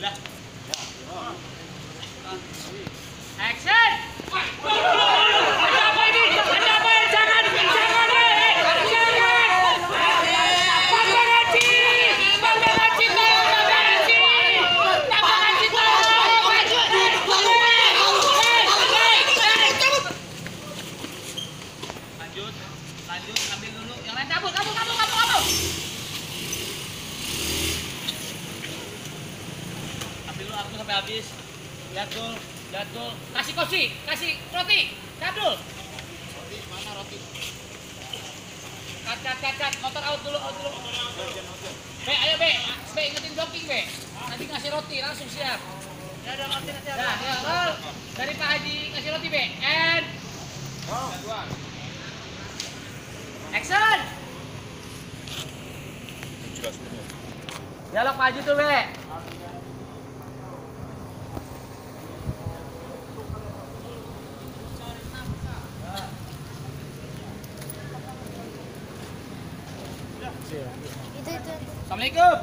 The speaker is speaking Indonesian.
Lanjut, lanjut, ambil dulu. Yang lain cabut. Aku sampai habis. Jadul, jadul. Kasih kosi, kasih roti. Jadul. Roti mana roti? Cut, cut, cut. Motor out dulu, out dulu. Be, ayo Be. Be, ingetin jogging Be. Nanti ngasih roti, langsung siap. Ya udah nanti nanti Nah, ya, roll. Dari Pak Haji ngasih roti Be. And Oh, dua. action. Dialog Pak Haji tuh Be. Assalamualaikum.